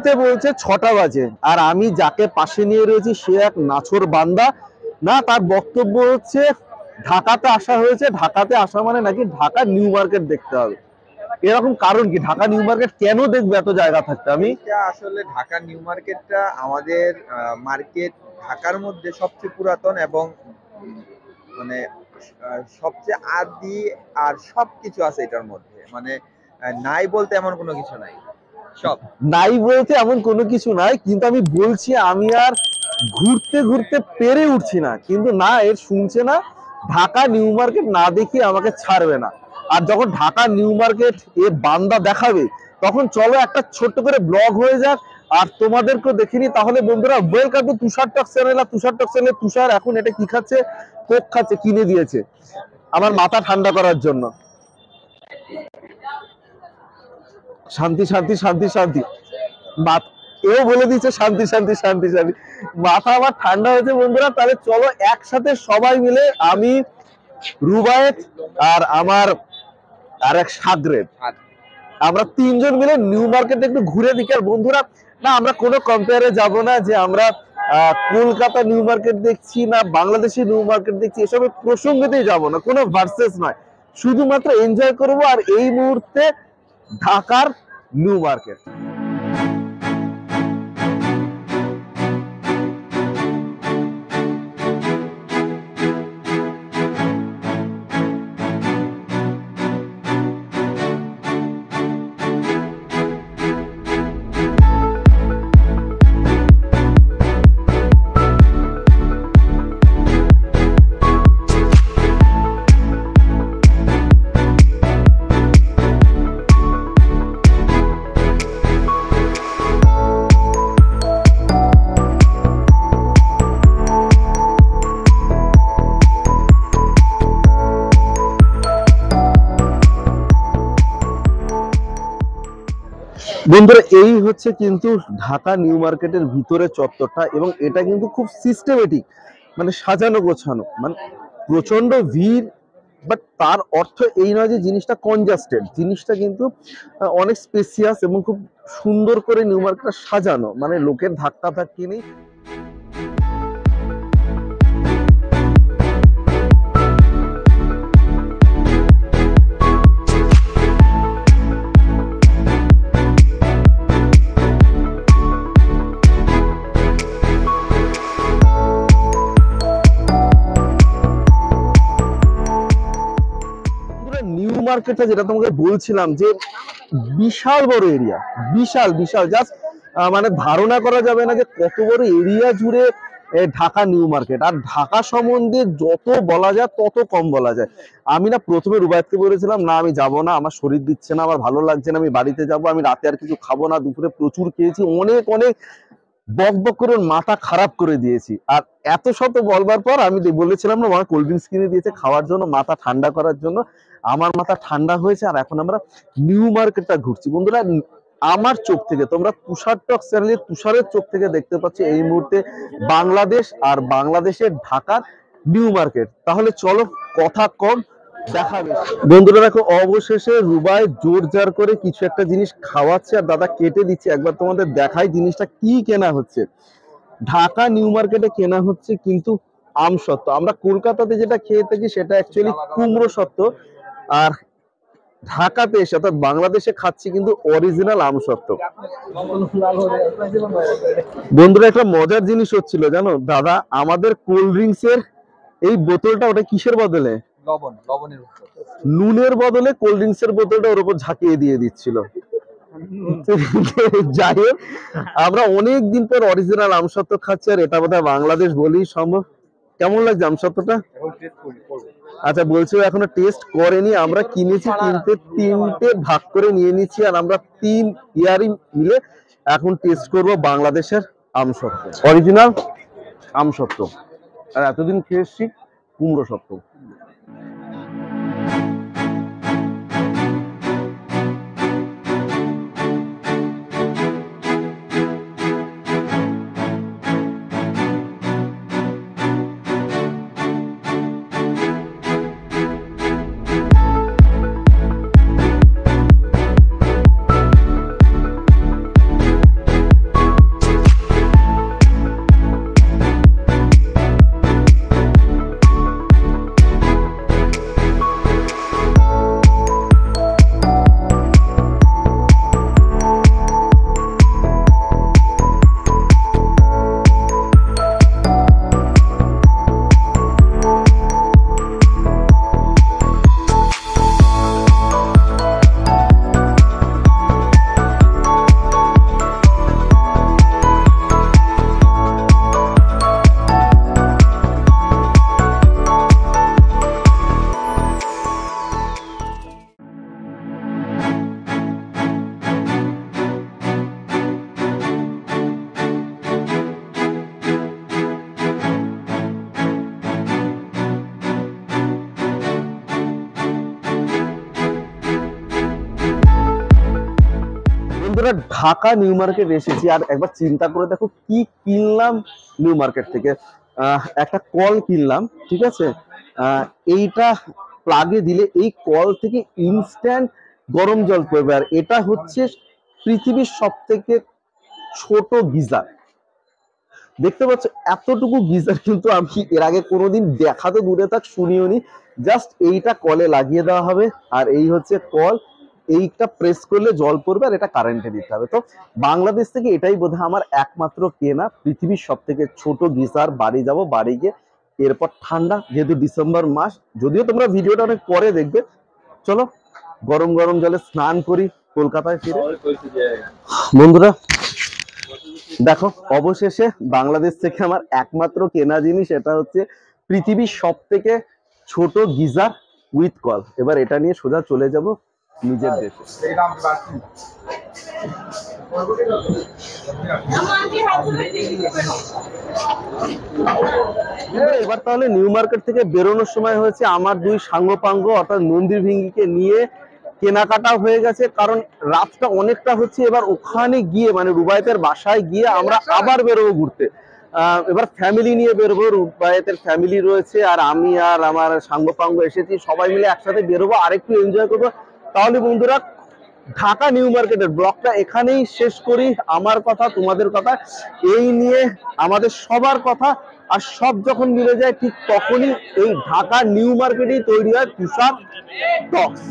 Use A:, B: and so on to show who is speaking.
A: ঘড়িতে বলছে ছটা বাজে। আর আমি যাকে পাশে নিয়ে রয়েছি, সে এক নাছর বান্দা। না, তার বক্তব্য হচ্ছে, ঢাকাতে আসা হয়েছে। ঢাকাতে আসা মানে নাকি ঢাকা নিউ মার্কেট দেখতে হবে। এরকম কারণ কি? ঢাকা নিউ মার্কেট কেন দেখবে এত জায়গা থাকতে? আমি
B: আসলে ঢাকা নিউ মার্কেটটা আমাদের মার্কেট ঢাকার মধ্যে সবচেয়ে পুরাতন এবং মানে সবচেয়ে আদি আর সবকিছু আছে এটার মধ্যে। মানে নাই বলতে এমন কোনো কিছু নাই।
A: নাই বলতে এমন কোনো কিছু নাই, কিন্তু আমি বলছি, আমি আর ঘুরতে ঘুরতে পেরে উঠছি না। কিন্তু না, এর শুনছে না, ঢাকা নিউ মার্কেট না দেখিয়ে আমাকে ছাড়বে না। আর যখন ঢাকা নিউ মার্কেট এ বান্দা দেখাবে, তখন চলো একটা ছোট্ট করে ব্লগ হয়ে যাক। আর তোমাদেরকেও দেখিনি তাহলে বন্ধুরা welcome to Tushar talk channel. R Tushar talk চ্যানেলে তুষার এখন এটা কি খাচ্ছে? কোক খাচ্ছে, কিনে দিয়েছে। আমার মাথা ঠান্ডা করার জন্য। শান্তি শান্তি শান্তি শান্তি। এও বলে দিচ্ছে শান্তি শান্তি শান্তি শান্তি। মাথা আমার ঠান্ডা হয়েছে বন্ধুরা, তাহলে চলো একসাথে সবাই মিলে আমি রুবায়েত আর আমার আর এক সাগরের আমরা তিনজন মিলে নিউ মার্কেটে একটু ঘুরে দিকে আর বন্ধুরা, না, আমরা কোনো কম্পেয়ারে যাব না যে আমরা কলকাতা নিউ মার্কেট দেখছি না বাংলাদেশি নিউ মার্কেট দেখছি, এসবের প্রসঙ্গতেই যাব না। কোনো ভার্সেস নয়। শুধুমাত্র এনজয় করব আর এই মুহূর্তে ঢাকার নিউ মার্কেট বন্ধুরা, এই হচ্ছে কিন্তু ঢাকা নিউ মার্কেটের ভিতরে চত্বরটা এবং এটা কিন্তু খুব সিস্টেমেটিক মানে সাজানো গোছানো মানে প্রচণ্ড ভিড় বাট তার অর্থ এই নয় যে জিনিসটা কনজাস্টেড জিনিসটা কিন্তু অনেক স্পেসিয়াস এবং খুব সুন্দর করে নিউ মার্কেটটা সাজানো মানে লোকের ধাক্কা ধাক্কি নেই। মার্কেটটা যেটা তোমাকে বলছিলাম যে বিশাল বড় এরিয়া বিশাল বিশাল। জাস্ট মানে ধারণা করা যাবে না যে কত বড় এরিয়া জুড়ে ঢাকা নিউ মার্কেট আর ঢাকা সম্বন্ধে যত বলা যায়, তত কম বলা যায়। আমি না প্রথমে রুবায়তকে বলেছিলাম, না, আমি যাব না, আমার শরীর দিচ্ছে না, আমার ভালো লাগছে না, আমি বাড়িতে যাব, আমি রাতে আর কিছু খাব না, দুপুরে প্রচুর খেয়েছি। অনেক অনেক বক বক করে মাথা খারাপ করে দিয়েছি। আর এত শত বলবার পর আমি বলেছিলাম না কোল্ড ড্রিঙ্কস কিনে দিয়েছে খাওয়ার জন্য, মাথা ঠান্ডা করার জন্য। আমার মাথা ঠান্ডা হয়েছে আর এখন আমরা নিউ মার্কেটটা ঘুরছি। বন্ধুরা, আমার চোখ থেকে, তোমরা তুষার টক চ্যানেলে, তুষারের চোখ থেকে দেখতে পাচ্ছ এই মুহূর্তে বাংলাদেশ আর বাংলাদেশের ঢাকার নিউ মার্কেট তাহলে চলো, কথা কম। বন্ধুরা, দেখো, অবশেষে রুবাই জোর জার করে কিছু একটা জিনিস খাওয়াচ্ছে আর দাদা কেটে দিচ্ছে। একবার তোমাদের দেখাই জিনিসটা কি কেনা হচ্ছে। ঢাকা নিউ মার্কেটে কেনা হচ্ছে কিন্তু আম সত্ত্ব। আমরা কলকাতাতে যেটা খেয়ে থাকি সেটা অ্যাকচুয়ালি কুমড়ো সত্ত্ব আর ঢাকাতে এসে অর্থাৎ বাংলাদেশে খাচ্ছি কিন্তু অরিজিনাল আম সত্ত্ব। বন্ধুরা, একটা মজার জিনিস হচ্ছিল, জানো? দাদা, আমাদের কোল্ড ড্রিঙ্কস এই বোতলটা ওটা কিসের বদলে?
B: লবণ লবণের
A: নুনের বদলে কোল্ড ড্রিঙ্কস এর বোতলটা ওর উপর ঝাঁকিয়ে দিয়ে দিচ্ছিল। যাই হোক আমরা অনেক দিন পর অরিজিনাল আমসত্ব খাচ্ছি আর এটা বোধহয় বাংলাদেশ বলেই সম্ভব। কেমন লাগছে আমসত্বটা আচ্ছা বলছি এখনও টেস্ট করেনি। আমরা কিনেছি কিনতে তিনটে ভাগ করে নিয়ে নিচ্ছি আর আমরা তিন ইয়ারই মিলে এখন টেস্ট করব বাংলাদেশের আমসত্ব অরিজিনাল আমসত্ব আর এতদিন খেয়ে এসছি কুমড়ো সত্ত্ব। বন্ধুরা ঢাকা নিউ মার্কেট এসেছি। আর একবার চিন্তা করে দেখো কি কিনলাম নিউ মার্কেট থেকে। একটা কল কিনলাম, ঠিক আছে? এইটা প্লাগে দিলে এই কল থেকে ইনস্ট্যান্ট গরম জল পড়বে। আর এটা হচ্ছে পৃথিবীর সব থেকে ছোট গিজার। দেখতে পাচ্ছ, এতটুকু গিজার কিন্তু আমি এর আগে কোনোদিন দেখা তো দূরে থাক শুনিও নি জাস্ট এইটা কলে লাগিয়ে দেওয়া হবে। আর এই হচ্ছে কল এইটা প্রেস করলে জল পড়বে আর এটা কারেন্টে দিতে হবে। তো বাংলাদেশ থেকে এটাই বোধহয় আমার একমাত্র কেনা। পৃথিবীর সব থেকে ছোট গিজার বাড়ি যাব বাড়ি গিয়ে এরপর ঠান্ডা যেহেতু ডিসেম্বর মাস যদিও তোমরা ভিডিওটা অনেক পরে দেখবে। চলো গরম গরম জলে স্নান করি কলকাতায় ফিরে। বন্ধুরা দেখো অবশেষে বাংলাদেশ থেকে আমার একমাত্র কেনা জিনিস এটা হচ্ছে পৃথিবীর সব থেকে ছোট গিজার উইথ কল। এবার এটা নিয়ে সোজা চলে যাব। নিজের দেশে। এবার তাহলে নিউ মার্কেট থেকে বেরোনোর সময় হয়েছে আমার দুই সাঙ্গপাঙ্গ অর্থাৎ মন্দির ভিঙ্গিকে নিয়ে কেনাকাটা হয়ে গেছে কারণ রাতটা অনেকটা হচ্ছে এবার ওখানে গিয়ে মানে রুবায়তের বাসায় গিয়ে আমরা আবার বেরোবো ঘুরতে। এবার ফ্যামিলি নিয়ে বেরোবো রুবায়তের ফ্যামিলি রয়েছে আর আমি আর আমার সাঙ্গপাঙ্গ এসেছি সবাই মিলে একসাথে বেরোবো আর একটু এনজয় করব। তাহলে বন্ধুরা, ঢাকা নিউ মার্কেটের ব্লগটা এখানেই শেষ করি। আমার কথা, তোমাদের কথা, এই নিয়ে আমাদের সবার কথা। আর সব যখন মিলে যায়, ঠিক তখনই এই ঢাকা নিউ মার্কেটেই তৈরি হয় তুষার টক্স